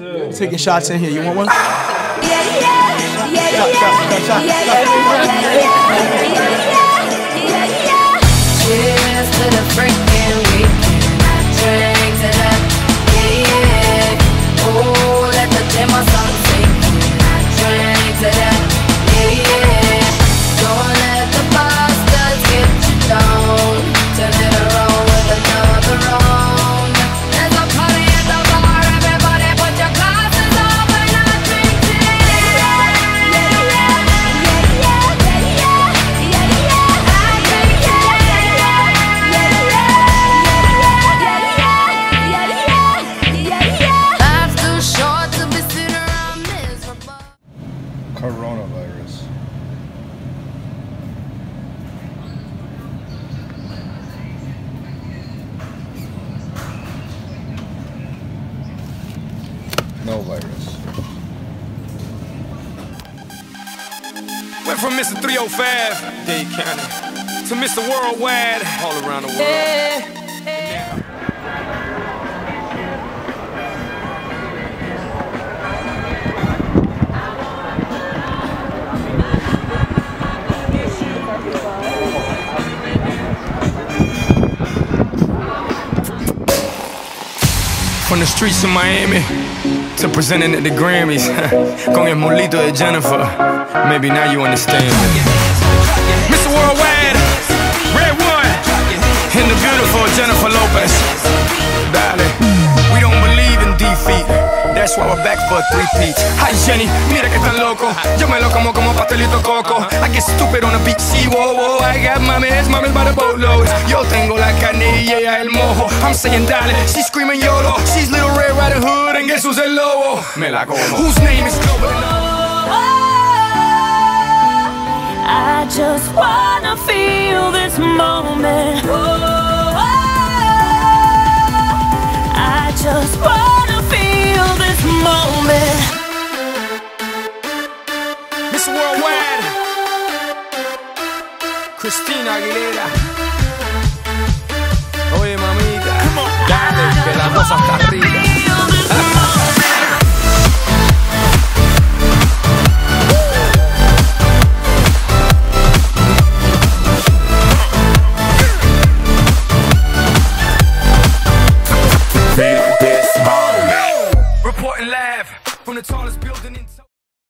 Taking shots in here. You want one? Yeah, yeah, yeah, yeah, yeah, yeah, yeah, Coronavirus. No virus. Went from Mr. 305, Dade County, to Mr. Worldwide, all around the world. From the streets of Miami to presenting at the Grammys, con el mulito de Jennifer. Maybe now you understand. Mr. Worldwide, That's why we're back for a three-peat. Hi Jenny, mira que tan loco. Yo me lo como como pastelito coco. I get stupid on the beat, see, whoa, whoa. I got mames, mames by the boatloads. Yo tengo la carne y ella el mojo. I'm saying dale, she's screaming YOLO. She's Little Red Riding Hood and guess who's el lobo? Me la como. Whose name is global enough? I just wanna feel this moment. I Christina Aguilera. Oye, mamita, dale, que la cosa está rica. Feel this moment. Reporting live from the tallest building in